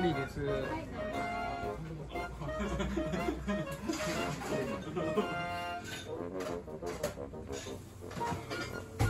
トリーです。